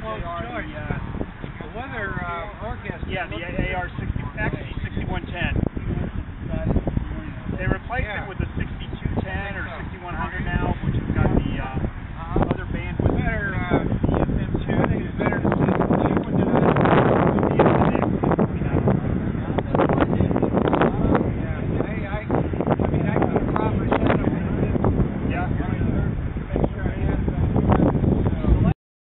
quote choice. The, uh, the weather uh, forecast. Yeah, the AR-6